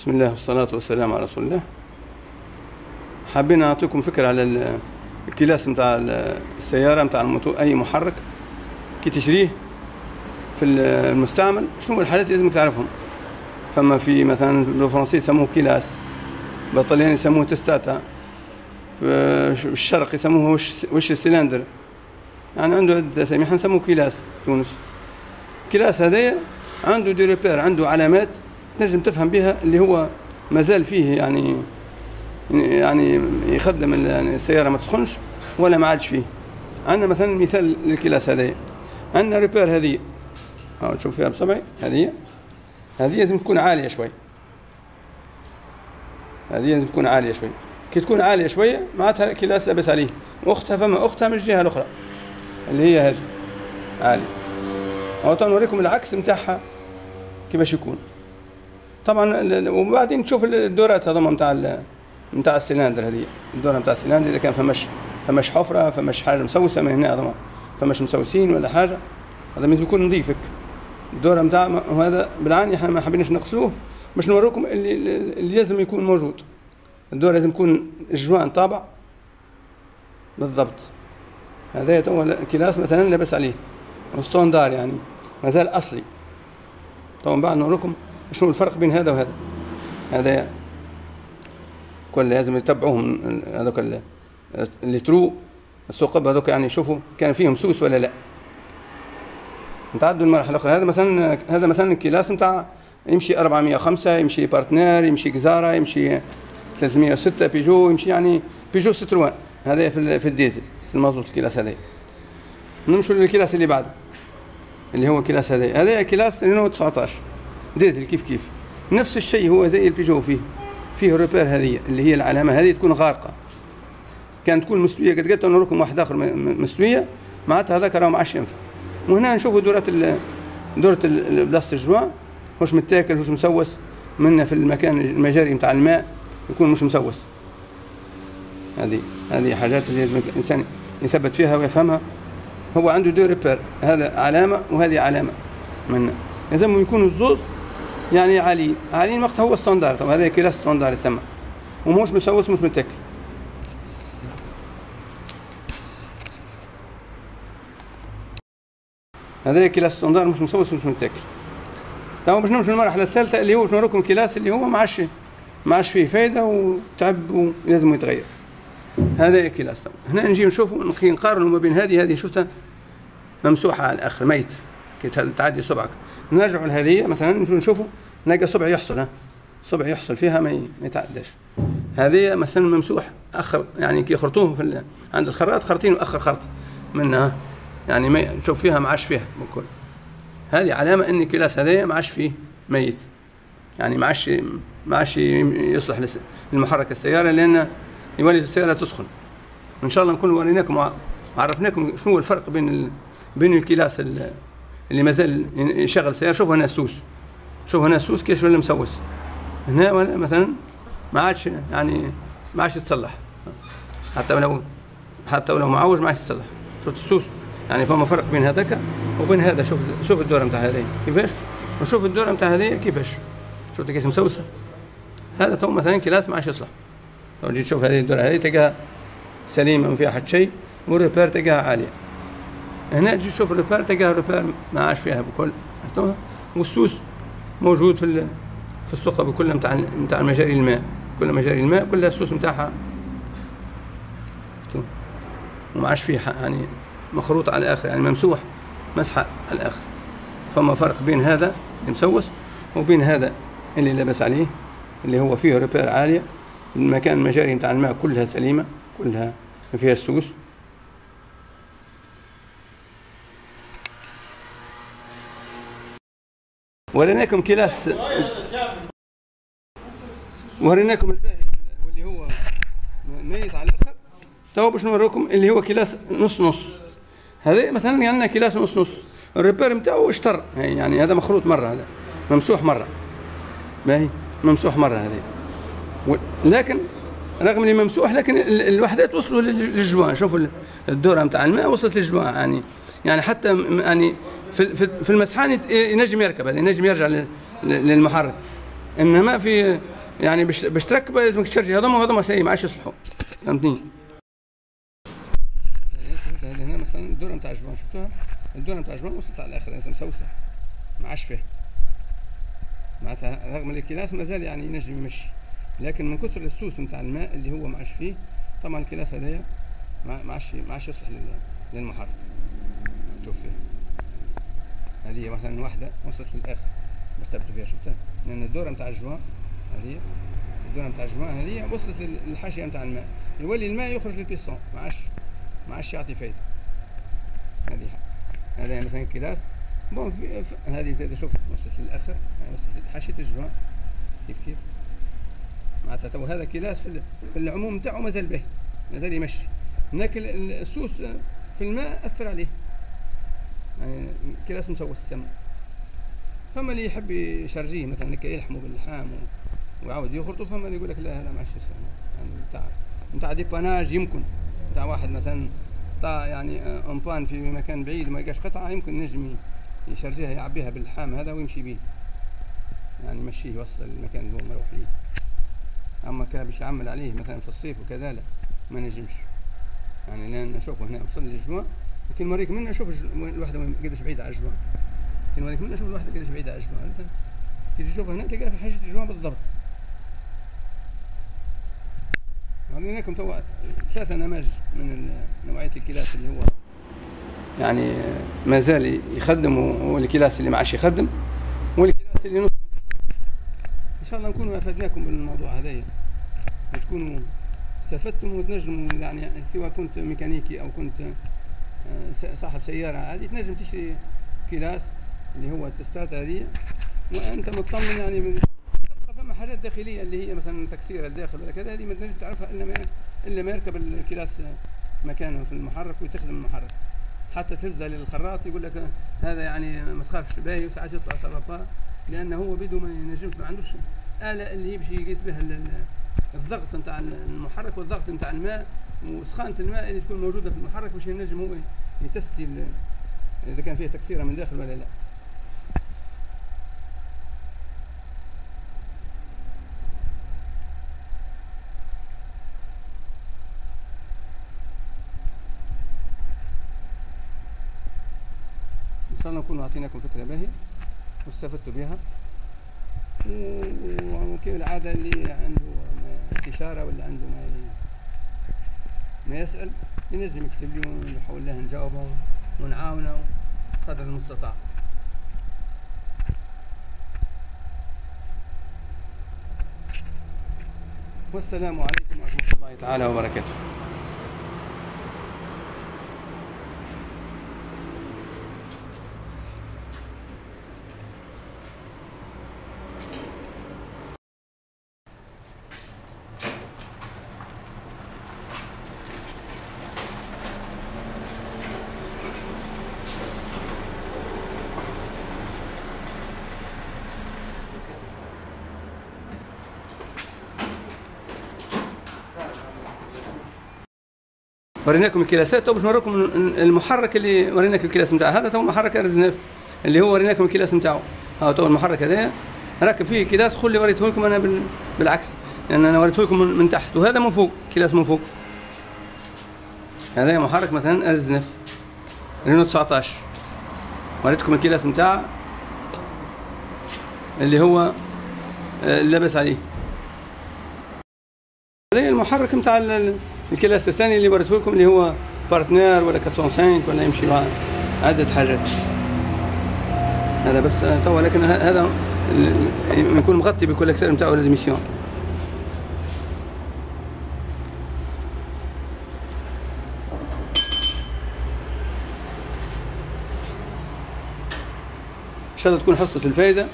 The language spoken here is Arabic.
بسم الله والصلاة والسلام على رسول الله حابين نعطيكم فكرة على ال- ال culasse نتاع السيارة نتاع الموتو أي محرك كي تشريه في المستعمل شنو الحالات اللي لازمك تعرفهم فما في مثلا بالفرنسي يسموه culasse بالطلياني يسموه testata في الشرق يسموه وش السلندر يعني عنده إحنا نسموه culasse تونس culasse هذايا عنده des repères عنده علامات تنجم تفهم بها اللي هو مازال فيه يعني يعني يخدم يعني السيارة ما تسخنش ولا ما عادش فيه. عندنا مثلا مثال لل culasse هذايا عندنا repère هذه. هاو تشوف فيها بصبعي هذه. هذه لازم تكون عالية شوي. هذه لازم تكون عالية شوي. كي تكون عالية شوية معناتها culasse لابس عليه. أختها فما أختها من الجهة الأخرى. اللي هي هذه. عالية. أو نوريكم العكس نتاعها كيفاش يكون. طبعا وبعدين تشوف الدورات هذوما نتاع نتاع السلندر هذه الدوره نتاع السلندر إذا كان فماش فماش حفرة فماش حاجة مسوسة من هنا هذوما فماش مسوسين ولا حاجة. هذا لازم يكون نظيفك. الدوره نتاع وهذا بالعاني إحنا ما حبيناش نغسلوه باش نوريكم اللي, اللي لازم يكون موجود. الدوره لازم يكون ال joint طابع بالضبط. هذا تو ال culasse مثلا لابس عليه. standard يعني. مازال أصلي. طبعا بعد نوريكم شنو الفرق بين هذا وهذا؟ هذا كل لازم يتبعوهم هذوك ال- les trous الثقب هذوك يعني يشوفوا كان فيهم سوس ولا لا. نتعدوا المرحلة الأخرى. هذا مثلا هذا مثلا ال culasse نتاع يمشي 405 يمشي Partner يمشي جزاره يمشي 306 بيجو يمشي يعني بيجو ستروان هذا في في الديزل في المازوت ال culasse هذا. نمشوا لل culasse اللي بعده اللي هو culasse هذا. هذا culasse رينو 19 ديزل كيف كيف. نفس الشيء هو زي البيجو فيه. فيه repère هذه اللي هي العلامة هذه تكون غارقة. كانت تكون مستوية قد قد نوريكم واحد آخر مستوية معناتها هذاك راه ما عادش ينفع. وهنا نشوفوا دورة ال دورة ال- البلاستيك ال joint واش متاكل واش مسوس. منا في المكان المجاري نتاع الماء يكون مش مسوس. هذه هذه حاجات اللي لازم الإنسان يثبت فيها ويفهمها. هو عنده deux repères هذا علامة وهذه علامة منا. لازم يكونوا الزوز يعني عاليين عاليين وقتها هو standard طبعا هذا culasse standard يتسمى ومش مسوس مش متاكل هذا culasse standard مش مسوس مش متاكل تو باش نمشي للمرحلة الثالثة اللي هو باش نوريكم culasse اللي هو ما عادش فيه فايدة وتعب ولازم يتغير. هذا culasse. هنا نجي نشوفوا نقارنوا ما بين هذه هذه شفتها ممسوحة على الآخر ميت. تعدي صبعك. نرجعوا لهذه مثلا نشوفوا نلقى صبع يحصل ها. صبع يحصل فيها ما يتعداش. هذه مثلا ممسوح أخر يعني كي خرطوه في ال- عند الخراط خرطين وأخر خرط منها يعني ما ي- شوف فيها ما عادش فيها بالكل. هذه علامة إن culasse هذا ما عادش فيه ميت. يعني ما عادش ما عادش يصلح للمحرك السيارة لأن يولي السيارة تسخن. إن شاء الله نكون وريناكم وع- وعرفناكم شنو هو الفرق بين ال... بين ال culasse ال- اللي مازال يشغل السياره شوف هنا السوس. شوف هنا السوس كيف ولا مسوس هنا ولا مثلا ما عادش يعني ما عادش يتصلح. حتى ولو حتى ولو معوج ما عادش يتصلح. شفت السوس؟ يعني فما فرق بين هذاك وبين هذا. شوف شوف الدورة نتاع هذه. كيفاش؟ وشوف الدورة نتاع هذه كيفاش؟ شفت كيف مسوسه هذا تو مثلا culasse ما عادش يصلح. تو تجي تشوف هذه الدورة هذه تلقاها سليمة ما فيها حد شيء وال repère تلقاها عالية. هنا تجي تشوف ال repère تلقاها repère ما عادش فيها بكل. والسوس موجود في في الثقب كلها نتاع نتاع مجاري الماء. كل مجاري الماء كلها السوس نتاعها؟ وما عادش فيه يعني مخروط على الآخر يعني ممسوح مسحه على الآخر. فما فرق بين هذا المسوس وبين هذا اللي لبس عليه اللي هو فيه ريبير عالية. المكان المجاري نتاع الماء كلها سليمة كلها ما فيهاش سوس. وريناكم culasse. وريناكم واللي هو ميت على الآخر تو باش نوريكم اللي هو culasse نص نص. هذا مثلا عندنا culasse نص نص. ال repère نتاعو اشتر. يعني هذا مخروط مرة هذا. ممسوح مرة. باهي؟ ممسوح مرة هذا. لكن رغم اللي ممسوح لكن ال- الوحدات وصلوا لل- لل joint. شوفوا ال- الدورة نتاع الماء وصلت لل joint. يعني يعني حتى يعني في في المسحان ينجم يركب هذا ينجم يرجع لل- للمحرك. إنما في يعني باش تركبه لازمك تشرجي هذوما وهذوما sinon ما عادش يصلحوا. فهمتني؟ هنا مثلا الدوره نتاع ال joint شفتوها؟ الدوره نتاع ال joint وصلت على الآخر يعني مسوسه ما عادش فيه. معناتها رغم ال culasse مازال يعني ينجم يمشي. لكن من كثر السوس نتاع الماء اللي هو ما عادش فيه طبعا ال culasse هذايا ما عادش ما عادش يصلح للمحرك. شوف فيه. هذه مثلا واحدة وصلت للآخر. بس فيها شفتها لأن الدورة نتاع ال joint هذه الدورة نتاع ال joint هذه وصلت للحاشية نتاع الماء. يولي الماء يخرج للبيسون ما عادش ما عادش يعطي فايدة. هذه هذا مثلا culasse. Bon هذه زاد شوف وصلت للآخر وصلت لحاشية ال joint. كيف كيف؟ معناتها تو هذا culasse في, في العموم نتاعو مازال به مازال يمشي. لكن السوس في الماء أثر عليه. يعني culasse مسوس السم فما اللي يحب يشرجيه مثلا كي يلحموا باللحام ويعاود يخرطوا فما اللي يقول لك لا هذا ماشي يعني نتاع نتاع dépannage يمكن. نتاع واحد مثلا قطع يعني en panne في مكان بعيد ما يلقاش قطعة يمكن نجم يشرجيها يعبيها باللحام هذا ويمشي به يعني يمشيه يوصل المكان اللي هو مروح ليه أما كان باش يعمل عليه مثلا في الصيف وكذا لا ما نجمش. يعني لأن نشوفه هنا وصل للجوان لكن مريك منا شوف الوحده قديش بعيدة على الجوان. لكن مريك منا شوف الوحده قديش بعيدة على الجوان كي تشوفها هنا تلقاها في حاجة الجوان بالضبط. عطيناكم تو ثلاثة نماذج من نوعية ال culasse اللي هو يعني ما زال يخدم وال culasse اللي ما عادش يخدم وال culasse اللي نص. إن شاء الله نكونوا أفدناكم بالموضوع هذايا وتكونوا استفدتم وتنجموا يعني سواء كنت ميكانيكي أو كنت صاحب سيارة عادي تنجم تشتري culasse اللي هو التستات هذه. وأنت مطمن يعني من فما حاجات داخلية اللي هي مثلا تكسير الداخل ولا كذا هذه ما تنجم تعرفها إلا ما إلا ما يركب الكلاس مكانه في المحرك ويتخدم المحرك. حتى تهزها للخراط يقول لك هذا يعني ما تخافش باهي وساعات يطلع سرطان لأنه هو بده ما ينجمش ما عندوش آلة اللي يمشي يقيس بها الضغط نتاع المحرك والضغط نتاع الماء وسخانة الماء اللي تكون موجودة في المحرك باش ينجم هو يتستي إذا كان فيه تكسيرة من داخل ولا لا. إن شاء الله نكون أعطيناكم فكرة باهية واستفدتوا بها. وكيف العادة اللي عنده استشارة ولا عنده ما ما يسأل. ينجم يكتب لي ونحاول له نجاوبه ونعاونه قدر المستطاع. والسلام عليكم ورحمة الله تعالى وبركاته. وريناكم الكلاسات. تو باش نوريكم المحرك اللي وريناك الكلاس نتاع هذا تو محرك أرز اللي هو وريناكم الكلاس نتاعو ها تو المحرك هذايا راكب فيه كلاس خل اللي وريته لكم أنا بالعكس. لأن أنا وريته لكم من تحت. وهذا من فوق كلاس من فوق. هذا محرك مثلا أرز نف رينو 19 وريتكم الكلاس نتاع اللي هو آه، لابس عليه. هذا المحرك نتاع ال culasse الثاني اللي وريته لكم اللي هو بارتنير ولا 405 ولا يمشي مع عدة حاجات. هذا بس توا لكن هذا يكون مغطي أكثر نتاعو لل émission إن شاء الله تكون حصة الفائدة